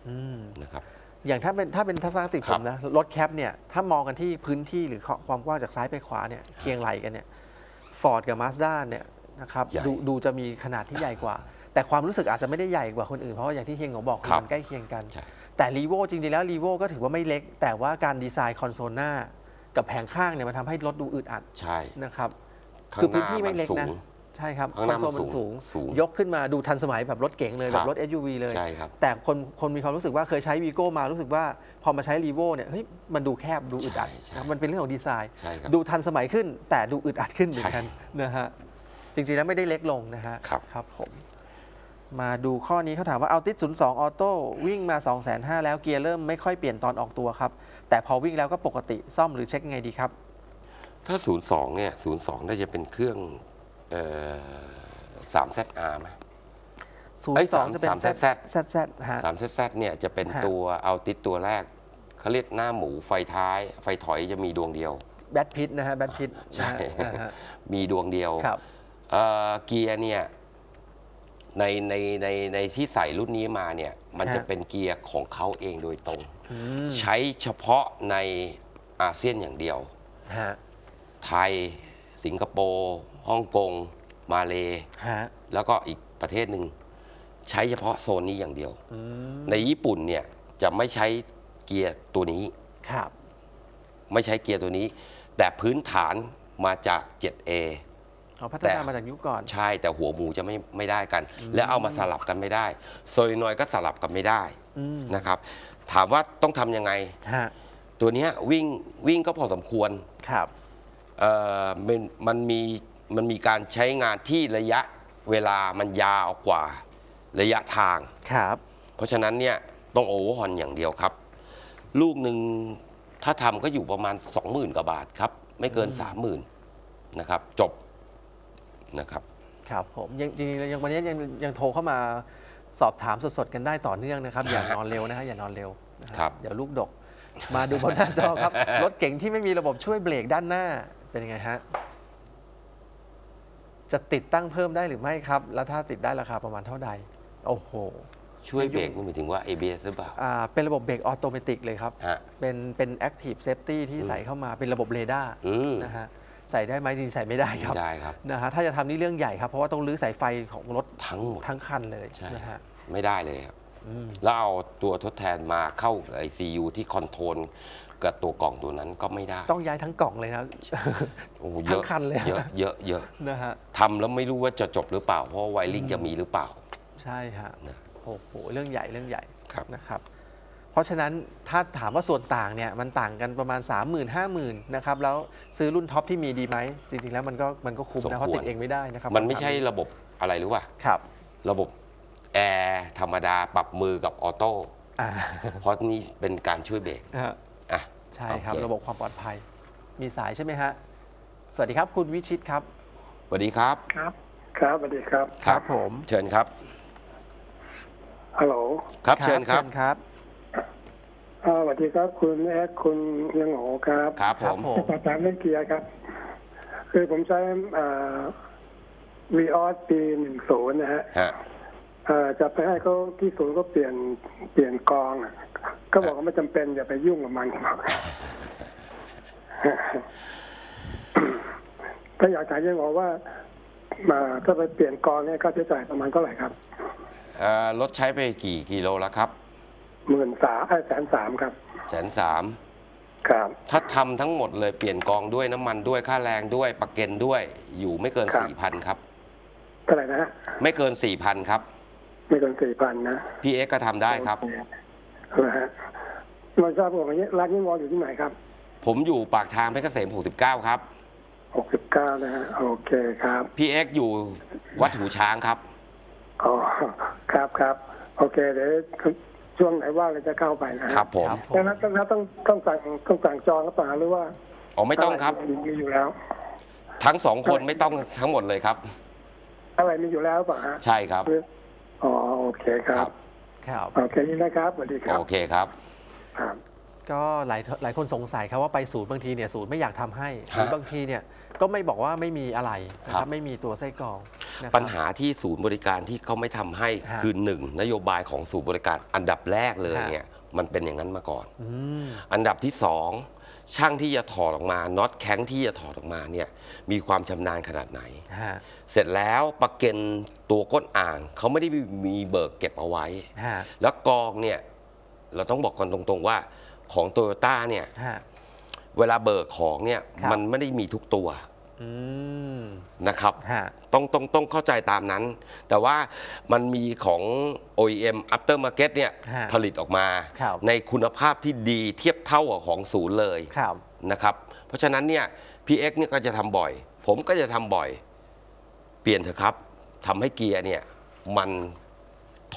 อืมนะครับ อย่างถ้าเป็นถ้าเป็นทัศนคติคผรับมนะ รถ cab เนี่ย ถ้ามองกันที่พื้นที่หรือความกว้างจากซ้ายไปขวาเนี่ยเคียงไหลกันเนี่ยฟอร์ดกับมาสด้าเนี่ยนะครับใหญ่ดูดูจะมีขนาดที่ใหญ่กว่า แต่ความรู้สึกอาจจะไม่ได้ใหญ่กว่าคนอื่น เพราะว่าอย่างที่เฮียงโงบอกคือครับมันใกล้เคียงกัน ใช่ แต่รีโวจริงๆแล้วรีโวก็ถือว่าไม่เล็ก แต่ว่าการดีไซน์คอนโซลหน้ากับแผงข้างเนี่ยมันทำให้รถดูอึดอัดใช่ นะครับ ข้างคือหพื้นน้าที่มัไม่นเล็กสูนะง ใช่ครับข้างหน้าคอนโซลมันมันสูงสูงยกขึ้นมาดูทันสมัยแบบรถเก๋งเลยคแบรับบรถ SUV เลย ใช่ครับ แต่คนคนมีความรู้สึกว่าเคยใช้ Vigo มารู้สึกว่าพอมาใช้ Revo เนี่ยเฮ้ยมันดูแคบดูอึดอัดใช่ใช่ นะครับมันเป็นเรื่องของดีไซน์ ใช่ครับ ดูทันสมัยขึ้น แต่ดูอึดอัดขึ้นเหมือนกันใช่นะฮะจริงๆแล้วไม่ได้เล็กลงนะฮะครับ ครับผม มาดูข้อนี้เขาถามว่าเอาติด02 ออโต้วิ่งมา 2 5 0 0 0แล้วเกียร์เริ่มไม่ค่อยเปลี่ยนตอนออกตัวครับ แต่พอวิ่งแล้วก็ปกติซ่อมหรือเช็คไงดีครับ ถ้า 02 เนี่ย 02 น่าจะเป็นเครื่องเอ่อ 3ZR ไหมเอ้ย02จะเป็น3 ZZ ZZ ฮะ 3ZZ เนี่ยจะเป็นฮะตัวเอาติดตัวแรกเขาเรียกหน้าหมูไฟท้าย ไฟถอยจะมีดวงเดียวแบทพิทนะฮะแบทพิทใช่นะฮะมีดวงเดียวครับเอ่อเกียร์เนี่ยในในในในที่ใส่รุ่นนี้มาเนี่ย มันฮะจะเป็นเกียร์ของเขาเองโดยตรงอืมใช้เฉพาะในอาเซียนอย่างเดียวฮะ ไทย สิงคโปร์ฮ่องกง มาเล ฮะแล้วก็อีกประเทศหนึ่งใช้เฉพาะโซนนี้อย่างเดียว อืมในญี่ปุ่นเนี่ยจะไม่ใช้เกียร์ตัวนี้ ครับ ไม่ใช้เกียร์ตัวนี้ แต่พื้นฐานมาจาก 7A เอาพัฒแต่นามาจากยุคก่อน ใช่แต่หัวหมูจะไม่ไม่ได้กันแล้วเอามาสลับกันไม่ได้โซลินอยด์ก็สลับกันไม่ได้อืมนะครับ ถามว่าต้องทำยังไง ฮะตัวเนี้ยวิ่งวิ่งก็พอสมควร ครับเอ่อ มันมันมีมันมีการใช้งานที่ระยะเวลามันยาวกว่าระยะทาง ครับ เพราะฉะนั้นเนี่ยต้องโอเวอร์ฮอนอย่างเดียวครับ ลูกหนึ่งถ้าทำก็อยู่ประมาณ 20,000กว่าบาทครับ ไม่เกิน 30,000นะครับ จบนะครับครับผมยังจริงๆยังวันนี้ยังยังโทรเข้ามาสอบถามสดๆกันได้ต่อเนื่องนะครับ อย่านอนเร็วนะฮะอย่านอนเร็วนะฮะครับเดี๋ยวลูกดก มาดูบนหน้าจอครับ รถเก๋งที่ไม่มีระบบช่วยเบรกด้านหน้า เป็นยังไงฮะ จะติดตั้งเพิ่มได้หรือไม่ครับ แล้วถ้าติดได้ราคาประมาณเท่าใด โอ้โห ช่วยเบรกมันหมายถึงว่า ABS หรือเปล่าอ่า เป็นระบบเบรก automatic เลยครับ ฮะ เป็นเป็น Active Safety ที่ใส่เข้ามาเป็นระบบเรดาร์อืมนะฮะ ใส่ได้ไหมจริงๆใส่ไม่ได้ครับไม่ได้ครับ นะฮะ ถ้าจะทำนี่เรื่องใหญ่ครับ เพราะว่าต้องรื้อสายไฟของรถทั้งหมด ทั้งคันเลยใช่ นะฮะไม่ได้เลยครับอืม แล้วเอาตัวทดแทนมาเข้า ICU ที่คอนโทรล กับตัวกล่องตัวนั้นก็ไม่ได้ต้องย้ายทั้งกล่องเลยนะโอ้โหทั้งคันเลยเยอะเยอะเยอะนะฮะทำแล้วไม่รู้ว่าจะจบหรือเปล่า เพราะว่าไวริงจะมีหรือเปล่าใช่ฮะนะโอ้โหเรื่องใหญ่เรื่องใหญ่ ครับ นะครับ เพราะฉะนั้นถ้าถามว่าส่วนต่างเนี่ยมันต่างกันประมาณ 3 0 0 0 0 5 0,000นะครับแล้วซื้อรุ่น top ที่มีดีไหมจริงๆแล้วมันก็มันก็คุ้มนะเพราะติดเองไม่ได้นะครับมันไม่ใช่ระบบอะไรรู้ป่ะครับระบบแอร์ธรรมดาปรับมือกับออโต้อ่า เพราะนี่เป็นการช่วยเบรกฮะ อะใช่ครับ โอเระบบความปลอดภัย มีสายใช่ไหมฮะ สวัสดีครับ คุณวิชิตครับ สวัสดีครับครับ ครับสวัสดีครับครับผม เชิญครับ ฮัลโหลครับเชิญครับครับอ่าสวัสดีครับ คุณแอดคุณยังโหครับครับคผรับมผมสอบถามเรื่องเกียร์ครับ คือผมใช้วีออสปีหนึ่งศูนย์นะฮะฮะอ่าจะไปให้เขาที่ศูนย์ก็เปลี่ยนเปลี่ยนกองอะ ก็บอกว่าไม่จำเป็นอย่าไปยุ่งกับมันก็อยากถามยังโหว่ามาถ้าไปเปลี่ยนกองเนี่ยค่าใช้จ่ายประมาณเท่าไหร่ครับเอ่อรถใช้ไปกี่กิโลแล้วครับหมื่นสามแสนสามครับแสนสามครับ ถ้าทำทั้งหมดเลยเปลี่ยนกองด้วยน้ำมันด้วยค่าแรงด้วยประกันด้วย อยู่ไม่เกินครับสี่พันครับเท่าไหร่นะฮะไม่เกินสี่พันครับ ไม่เกินสี่พันนะพี่เอ็กก็ทำได้ครับนะฮะไมาทราบว่าอย่างนี้ร้านยี่งออยู่ที่ไหนครับ ผมอยู่ปากทางเพชรเกษม 69 ครับหกสิบเก้านะฮะโอเคครับพี่เอ็กอยู่วัดหูช้างครับ อ๋อครับครับโอเคเดี๋ยวช่วงไหนว่างเราจะเข้าไปนะฮะครับผม ครับผมดังนั้นต้องต้องต้องสั่งต้องสั่งจองก็ต่างหรือว่าอ๋อไม่ต้องครับะไมีอยู่แล้ว ทั้งสองคนไม่ต้องทั้งหมดเลยครับ อะไรมีอยู่แล้วเปล่ะฮะใช่ครับอ๋อโอเคครับครับ โอเคนี่นะครับสวัสดีครับ โอเคครับ ครับก็หลายหลายคนสงสัยครับว่าไปศูนย์บางทีเนี่ยศูนย์ไม่อยากทำให้หฮะรือบางทีเนี่ยก็ไม่บอกว่าไม่มีอะไรนะคครัรับบไม่มีตัวไส้กรองนะครับปัญหาที่ศูนย์บริการที่เขาไม่ทำให้ฮะคือหนึ่งนโยบายของศูนย์บริการอันดับแรกเลยฮะเนี่ยมันเป็นอย่างนั้นมาก่อนอืมอันดับที่สองช่างที่จะถอดออกมาน็อตแข็งที่จะถอดออกมาเนี่ยมีความชำนาญขนาดไหนฮะเสร็จแล้วประเก็นตัวก้นอ่างเขาไม่ได้มีเบิกเก็บเอาไว้ฮะแล้วกองเนี่ย เราต้องบอกกันตรงๆว่าของโตโยต้าเนี่ยฮะ เวลาเบิกของเนี่ยครับ มันไม่ได้มีทุกตัวอืมนะครับ ฮะ ต้องต้องต้องเข้าใจตามนั้น แต่ว่ามันมีของ OEM Aftermarket เนี่ยฮะผลิตออกมา ครับ ในคุณภาพที่ดีเทียบเท่ากับของศูนย์เลยครับ นะครับ เพราะฉะนั้นเนี่ย PX เนี่ยก็จะทำบ่อย ผมก็จะทำบ่อย เปลี่ยนเถอะครับทำให้เกียร์เนี่ยมัน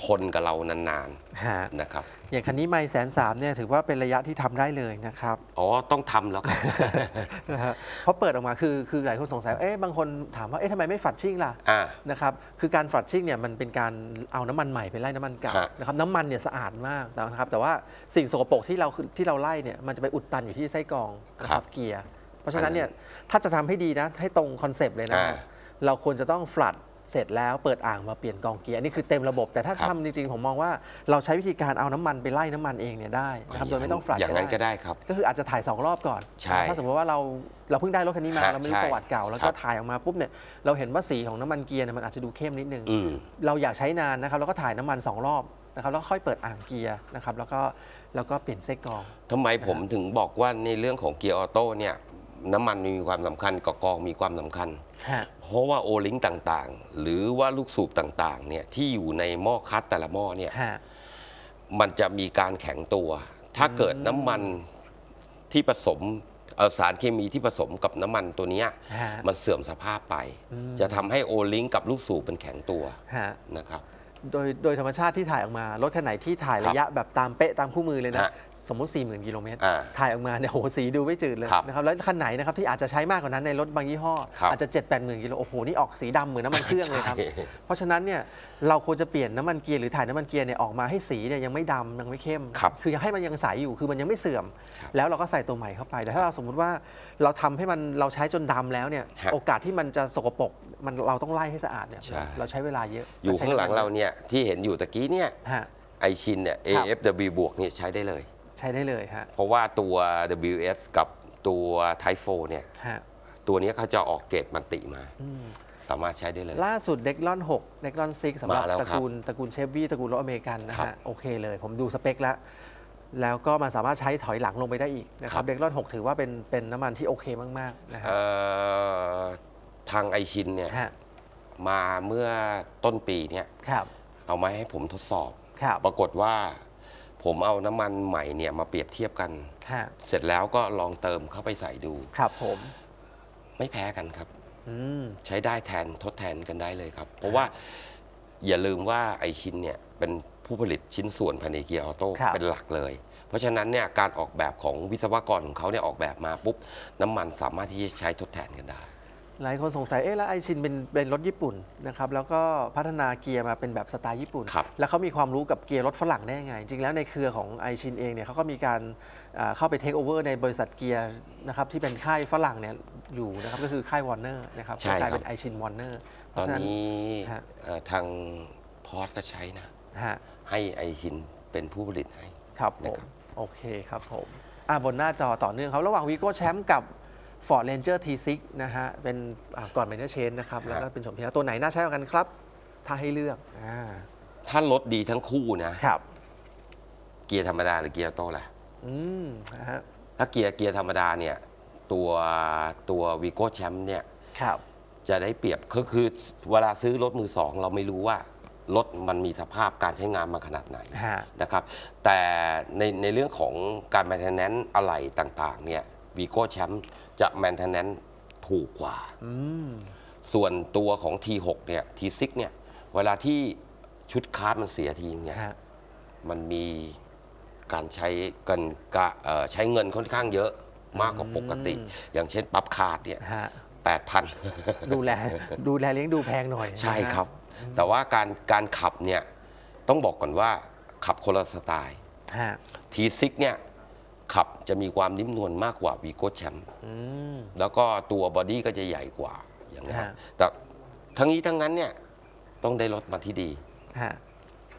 ทนกับเรานานฮะๆนะครับ อย่างคันนี้ไม่แสนสามเนี่ยถือว่าเป็นระยะที่ทำได้เลยนะครับอ๋อต้องทำแล้วครับ นะฮะเพราะเปิดออกมาคือคือหลายคนสงสัยว่าเอ๊ะบางคนถามว่าเอ๊ะทำไมไม่ flushing ล่ะ อ่า นะครับ คือการ flushing เนี่ยมันเป็นการเอาน้ำมันใหม่ไปไล่น้ำมันเก่าฮะ นะครับ น้ำมันเนี่ยสะอาดมากนะครับ แต่ว่าสิ่งสกปรกที่เราที่เราไล่เนี่ยมันจะไปอุดตันอยู่ที่ไส้กรองนะคครัรับบเกียร์ เพราะฉะนั้นเนี่ยถ้าจะทำให้ดีนะให้ตรง concept เลยนะ อ่า เราควรจะต้องฟลัด เสร็จแล้วเปิดอ่างมาเปลี่ยนกองเกียร์อันนี่คือเต็มระบบ แต่ถ้าครับ ทำจริงๆ ผมมองว่าเราใช้วิธีการเอาน้ำมันไปไล่น้ำมันเองเนี่ยได้นะครับโดยไม่ต้องฟลัดอย่างนั้นก็ได้ครับ ก็คืออาจจะถ่าย 2 รอบก่อน ใช่ถ้าสมมติว่าเราเราเพิ่งได้รถคันนี้มาฮะเราไม่รู้ใช่ประวัติเก่า แล้วครัก็บ ถ่ายออกมาปุ๊บเนี่ยเราเห็นว่าสีของน้ำมันเกียร์เนี่ยมันอาจจะดูเข้มนิดนึง อืม เราอยากใช้นานนะครับเราก็ถ่ายน้ำมัน 2 รอบนะครับแล้วก็ค่อยเปิดอ่างเกียร์นะครับแล้วก็แล้วก็เปลี่ยนไส้กรอง ทำไมผมถึงบอกว่าในเรื่องของเกียร์ออโต้เนี่ย น้ำมันมีความสำคัญกับกองมีความสำคัญ ฮะ เพราะว่าโอลิงต่างๆ หรือว่าลูกสูบต่างๆเนี่ยที่อยู่ในหม้อคัดแต่ละหม้อเนี่ยฮะ มันจะมีการแข็งตัว ถ้าเกิดน้ำมันที่ผสมเอ่อสารเคมีที่ผสมกับน้ำมันตัวเนี้ยฮะ มันเสื่อมสภาพไป อืม จะทำให้โอลิงกับลูกสูบเป็นแข็งตัวฮะ นะครับ โดยโดยธรรมชาติที่ถ่ายออกมา รถคันไหนที่ถ่ายระยะแบบตามเป๊ะตามคู่มือเลยนะ ฮะ สมมติ 40,000 กิโลเมตร อ่าถ่ายออกมาเนี่ยโหสีดูไม่จืดเลยครับนะครับ แล้วคันไหนนะครับที่อาจจะใช้มากกว่านั้นในรถบางยี่ห้อ ครับอาจจะ 7 8 0 0 0 0 กิโลโอ้โห นี่ออกสีดำเหมือนน้ำมันเครื่องเลยครับ ใช่ เพราะฉะนั้นเนี่ยเราควรจะเปลี่ยนน้ำมันเกียร์หรือถ่ายน้ำมันเกียร์เนี่ยออกมาให้สีเนี่ยยังไม่ดำยังไม่เข้มครับคือยังให้มันยังใสอยู่คือมันยังไม่เสื่อม ครับแล้วเราก็ใส่ตัวใหม่เข้าไป แต่ถ้าเราสมมุติว่าเราทำให้มันเราใช้จนดำแล้วเนี่ยฮะ โอกาสที่มันจะสกปรกมันเราต้องไล่ให้สะอาดเนี่ยใช่ เราใช้เวลาเยอะอยู่ข้างหลังเราเนี่ยที่เห็นอยู่ตะกี้เนี่ยฮะ ไอชินเนี่ย ครับ AFW บวกเนี่ยใช้ได้เลยใช้ได้เลยฮะเพราะว่าตัว WS กับตัว Type 4เนี่ย ฮะตัวเนี้ยเขาจะออกเกรดมันติมา อืมสามารถใช้ได้เลย ล่าสุดเด็กลอน6เด็กลอน6สำหรับมาแล้วตระครับกูลตระกูลเชฟวี่ตระกูลรถอเมริกันนะครัฮะบโอเคเลย ผมดูสเปคแล้วแล้วก็มันสามารถใช้ถอยหลังลงไปได้อีกนะคครัรับ บเด็กลอน6ถือว่าเป็นเป็นน้ำมันที่โอเคมากๆนะฮะเอ่อทางไอชินเนี่ย ฮะมาเมื่อต้นปีเนี่ย ครับเอามาให้ผมทดสอบ ครับ ปรากฏว่า ผมเอาน้ำมันใหม่เนี่ยมาเปรียบเทียบกัน ฮะเสร็จแล้วก็ลองเติมเข้าไปใส่ดู ครับผมไม่แพ้กันครับ อืม ใช้ได้แทนทดแทนกันได้เลยครับ เพราะว่าอย่าลืมว่าไอชินเนี่ยเป็นผู้ผลิตชิ้นส่วนภายในเกียร์ออโต้ครับ เป็นหลักเลย เพราะฉะนั้นเนี่ยการออกแบบของวิศวกรของเขาเนี่ยออกแบบมาปุ๊บน้ำมันสามารถที่จะใช้ทดแทนกันได้ หลายคนสงสัย เอ๊ะ แล้ว Aisin เป็นเป็นรถญี่ปุ่นนะครับ แล้วก็พัฒนาเกียร์มาเป็นแบบสไตล์ญี่ปุ่น ครับแล้วเขามีความรู้กับเกียร์รถฝรั่งได้ยังไง จริงแล้วในเครือของ Aisin เองเนี่ยเขาก็มีการอ่าเข้าไปเทคโอเวอร์ในบริษัทเกียร์นะครับที่เป็นค่ายฝรั่งเนี่ยอยู่นะครับ ก็คือค่ายวอร์เนอร์นะครับใช่ก็กลายครับ เป็น Aisin Warner ตอนนี้ฮะ เอ่อทางพอร์ตก็ใช้นะ ฮะให้ Aisin เป็นผู้ผลิตให้ ครับผนะมครับ โอเคครับผมอ่าบนหน้าจอต่อเนื่องครับ ระหว่าง Vigo Champ กับ Ford Ranger T6 นะฮะ เป็นอ่าก่อน minor change นะครับ แล้วก็เป็นชมทีแล้วตัวไหนน่าใช้กว่ากันครับ ถ้าให้เลือกอ่าถ้ารถดีทั้งคู่นะ ครับ เกียร์ธรรมดาหรือเกียร์ออโต้ล่ะ อืมนะฮะถ้าเกียร์เกียร์ธรรมดาเนี่ย ตัวตัว Vigo Champ เนี่ย ครับ จะได้เปรียบก็คือเวลาซื้อรถมือสอง เราไม่รู้ว่ารถมันมีสภาพการใช้งานมาขนาดไหนฮะนะครับ แต่ในในเรื่องของการ maintenance อะไหล่ต่างๆ เนี่ย Vigo Champ จะ maintenance ถูกกว่าอืมส่วนตัวของ T6 เนี่ย T6 เนี่ย เวลาที่ชุดคลัตช์มันเสียทีเนี่ย ฮะ มันมีการใช้กันกะเอ่อใช้เงินค่อนข้างเยอะมากกว่าปกติ อย่างเช่นปรับคลัตช์เนี่ยฮะแปดพัน ดูแลดูแลเลี้ยงดูแพงหน่อยใช่นะฮะครับ แต่ว่าการการขับเนี่ย ต้องบอกก่อนว่าขับคนละสไตล์ ฮะ T6 เนี่ย ขับจะมีความนิ่มนวลมากกว่า v ีโก้แชมป์อืม แล้วก็ตัว body ก็จะใหญ่กว่าอย่างนี้นฮะ แต่ทั้งนี้ทั้งนั้นเนี่ยต้องได้รถมาที่ดี ฮะ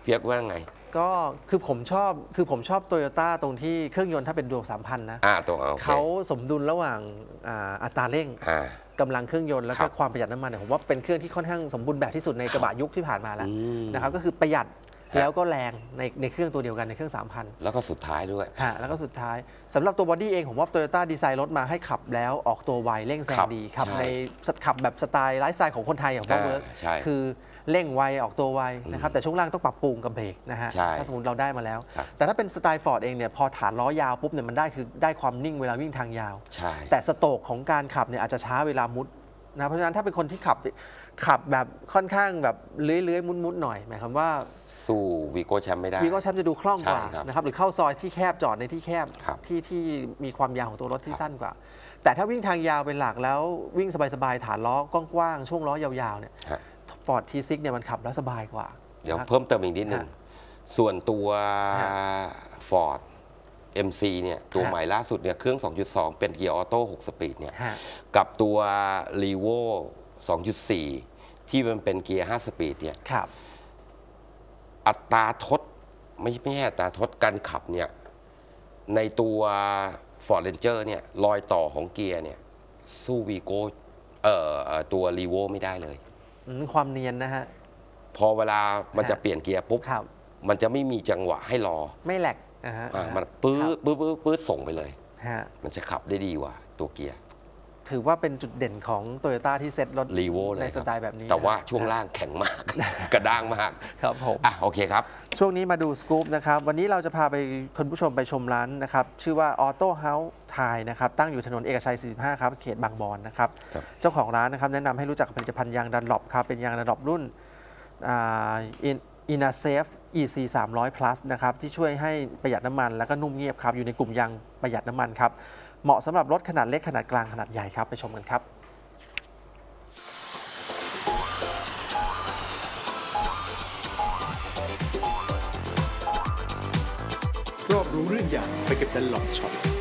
เพียกว่าไง ก็คือผมชอบคือผมชอบโตโยต้าตรงที่เครื่องยนต์ถ้าเป็นดวงสามพันนะอ่าตัวโอเคเขาสมดุลระหว่างอ่าอัตราเร่งอ่า กำลังเครื่องยนต์แล้วครัก็บความประหยัดน้ำมันเนี่ยผมว่าเป็นเครื่องที่ค่อนข้างสมบูรณ์แบบที่สุดในกระบะยุคที่ผ่านมาแล้วอืม นะครับก็คือประหยัดฮะ แล้วก็แรงในในเครื่องตัวเดียวกันในเครื่อง 3,000 แล้วก็สุดท้ายด้วย ฮะแล้วก็สุดท้ายสำหรับตัว body เองผมว่าโตโยต้าดีไซน์รถมาให้ขับแล้วออกตัวไวเร่งแซครังบดีขับใช่ในขับแบบสไตล์ไลฟ์สไตล์ของคนไทยอย่างว่าอ่า work ใช่คือเร่งไวออกตัวไวนะครับแต่ช่วงล่างต้องปรับปรุงกับเบรกนะฮะใช่ถ้าสมมติเราได้มาแล้ว ครับ แต่ถ้าเป็นสไตล์ฟอร์ดเองเนี่ยพอฐานล้อยาวปุ๊บเนี่ยมันได้คือได้ความนิ่งเวลาวิ่งทางยาว ใช่ แต่ stroke ของการขับเนี่ยอาจจะช้าเวลามุดนะเพราะฉะนั้นถ้าเป็นคนที่ขับขับแบบค่อนข้างแบบเลื้อยๆมุดๆหน่อยหมายความว่า สู้ Vigo Champ ไม่ได้ Vigo Champจะดูคล่องกว่าใช่ครับนะครับหรือเข้าซอยที่แคบจอดในที่แคบครับที่ที่มีความยาวของตัวรถที่ครับสั้นกว่า แต่ถ้าวิ่งทางยาวเป็นหลักแล้ววิ่งสบายๆฐานล้อกว้างๆช่วงล้อยาวๆเนี่ยฮะ Ford T6เนี่ยมันขับแล้วสบายกว่า เดี๋ยวนะเพิ่มเติมอีกนิดนึง ฮะส่วนตัว ฮะ Ford MC เนี่ยตัวฮะ ใหม่ล่าสุดเนี่ยเครื่อง 2.2 เป็นเกียร์ออโต้6 speed เนี่ยฮะ กับตัว r e v o 2.4 ที่มันเป็นเกียร์5 speed เนี่ย ครับ อัตราทดไม่ไม่ใช่อัตราทดการขับเนี่ยในตัว Ford Ranger เนี่ยรอยต่อของเกียร์เนี่ยสู้ Vigo เอ่อเอ่อตัว r e v o ไม่ได้เลย อืมความเนียนนะฮะ พอเวลามันจะฮะเปลี่ยนเกียร์ปุ๊บ ครับ มันจะไม่มีจังหวะให้รอไม่แหลกนะฮะอ่ามันปื้อปื้อปื้อปื้อส่งไปเลย ฮะ มันจะขับได้ดีกว่าตัวเกียร์ ถือว่าเป็นจุดเด่นของโตโยต้าที่เซ็ตรถรีโวเลยในคสรับไตล์แบบนี้แต่ว่าฮะช่วงล่างแข็งมาก กระด้างมากครับผมอะโอเคครับ ช่วงนี้มาดูสกู๊ปนะครับ วันนี้เราจะพาไปคุณผู้ชมไปชมร้านนะครับ ชื่อว่า Auto House Thai นะครับ ตั้งอยู่ถนนเอกชัย 45 ครับ เขตบางบอนนะครับครับเจ้าของร้านนะครับ แนะนำให้รู้จักกับผลิตภัณฑ์ยางดันหลบครับ เป็นยางดันหลบรุ่นEnasave EC 300 plus นะครับที่ช่วยให้ประหยัดน้ำมันแล้วก็นุ่มเงียบครับอยู่ในกลุ่มยางประหยัดน้ำมันครับ เหมาะสำหรับรถขนาดเล็กขนาดกลางขนาดใหญ่ครับไปชมกันครับรอบรู้เรื่องยางไปกับ Dunlop Shop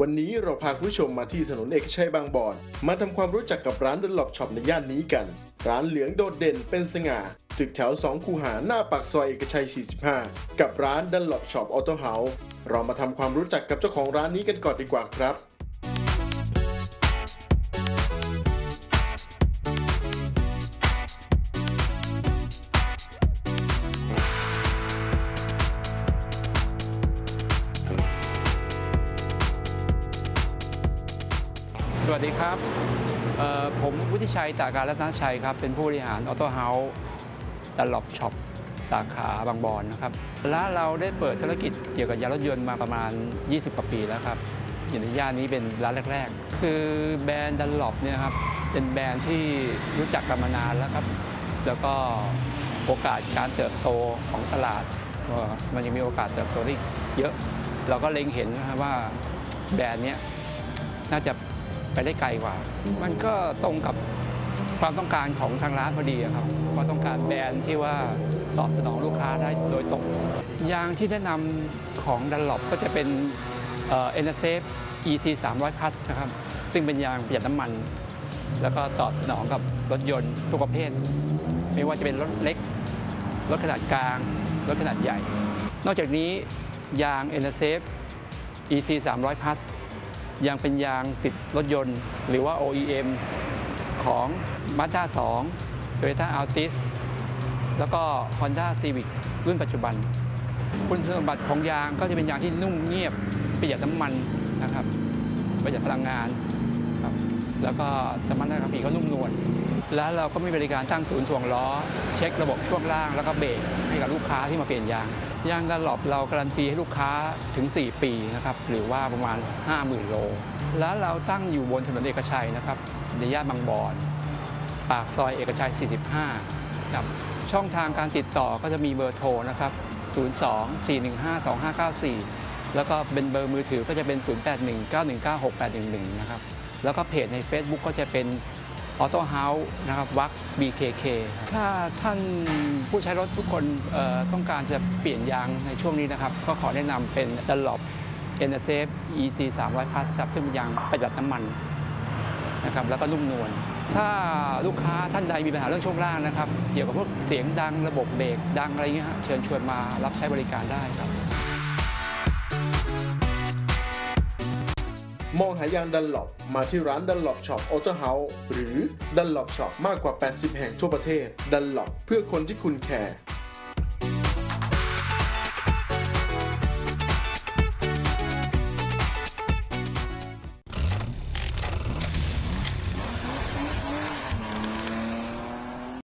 วันนี้เราพาคุณผู้ชมมาที่ถนนเอกชัยบางบอน มาทำความรู้จักกับร้าน Dunlop Shop ในย่านนี้กัน ร้านเหลืองโดดเด่นเป็นสง่า ตึกแถว 2 คูหาหน้าปากซอยเอกชัย 45 กับร้าน Dunlop Shop Auto House เรามาทำความรู้จักกับเจ้าของร้านนี้กันก่อนดีกว่าครับ ครับผมวุฒิชัยตาการรัตนชัยครับ เป็นผู้บริหาร Auto House Dunlop Shop สาขาบางบอนนะครับร้านเราได้เปิดธุรกิจเกี่ยวกับยางรถยนต์มาประมาณ 20 กว่าปีแล้วครับอยู่ในย่านนี้เป็นร้านแรก ๆ คือแบรนด์ Dunlop เนี่ยครับเป็นแบรนด์ที่รู้จักกันมานานแล้วครับ แล้วก็โอกาสการเติบโตของตลาด มันยังมีโอกาสเติบโตได้เยอะ เราก็เล็งเห็นนะครับว่าแบรนด์นี้น่าจะ ไปได้ไกลกว่า มันก็ตรงกับความต้องการของทางร้านพอดีอะครับว่าต้องการแบรนด์ที่ว่าตอบสนองลูกค้าได้โดยตรงยางที่แนะนำของ Dunlop ก็จะเป็น Enasave EC 300 plus นะครับ ซึ่งเป็นยางประหยัดน้ำมัน แล้วก็ตอบสนองกับรถยนต์ทุกประเภท ไม่ว่าจะเป็นรถเล็ก รถขนาดกลาง รถขนาดใหญ่ นอกจากนี้ยาง n s f EC 300 plus ยังเป็นยางติดรถยนต์ หรือว่า OEM ของ Mazda 2 Toyota Altis แล้วก็ Honda Civic รุ่นปัจจุบัน คุณสมบัติของยางก็จะเป็นยางที่นุ่มเงียบประหยัดน้ำมันนะครับประหยัดพลังงานครับแล้วก็สมรรถนะขับขี่ก็นุ่มนวล แล้วเราก็มีบริการตั้งศูนย์ถ่วงล้อ เช็คระบบช่วงล่างแล้วก็เบรกให้กับลูกค้าที่มาเปลี่ยนยางยางดันหลบเราการันตีให้ลูกค้าถึง 4 ปีนะครับหรือว่าประมาณ 50,000 โล แล้วเราตั้งอยู่บนถนนเอกชัยนะครับในย่านบางบอน ปากซอยเอกชัย 45ครับช่องทางการติดต่อก็จะมีเบอร์โทรนะครับ 02-415-2594 แล้วก็เป็นเบอร์มือถือก็จะเป็น 0819196811 นะครับ แล้วก็เพจใน Facebook ก็จะเป็น ออโต้เฮาส์นะครับวัก BKK ถ้าท่านผู้ใช้รถทุกคนต้องการจะเปลี่ยนยางในช่วงนี้นะครับ ก็ขอแนะนำเป็น Dunlop NSF EC 300 Plus ครับซึ่งเป็นยางประหยัดน้ำมันนะครับแล้วก็นุ่มนวลถ้าลูกค้าท่านใดมีปัญหาเรื่องช่วงล่างนะครับ เกี่ยวกับพวกเสียงดังระบบเบรกดังอะไรเงี้ยเชิญชวนมารับใช้บริการได้ครับ มองหายาง Dunlop มาที่ร้าน Dunlop Shop Auto House หรือ Dunlop Shop มากกว่า 80 แห่งทั่วประเทศ Dunlop เพื่อคนที่คุณ care